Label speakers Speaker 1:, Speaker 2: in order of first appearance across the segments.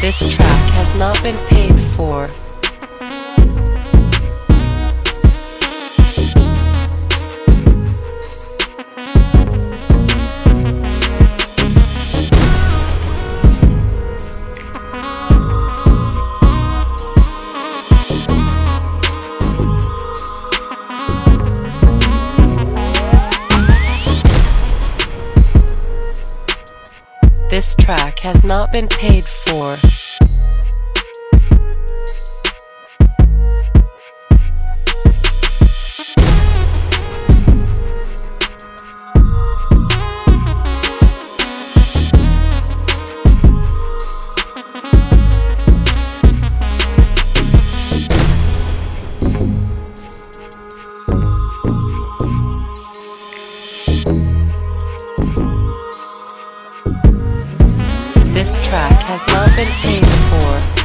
Speaker 1: This track has not been paid for. Track has not been paid for. Track has not been paid for.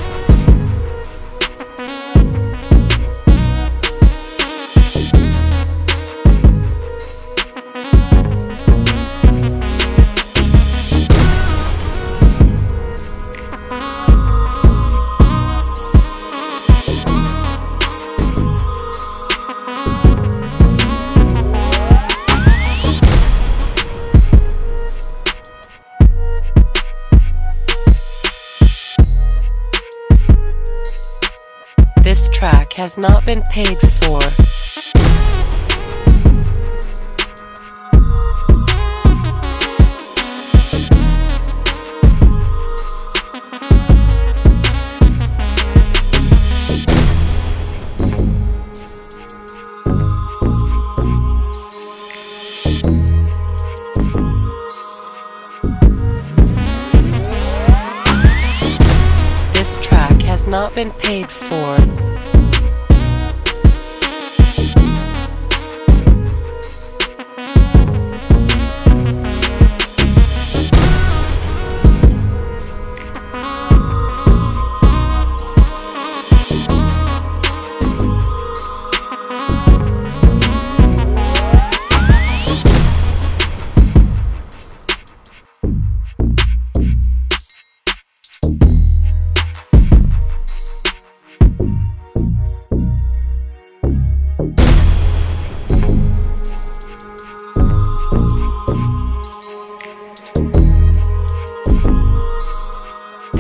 Speaker 1: This track has not been paid for. This track has not been paid for.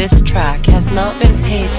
Speaker 1: This track has not been paid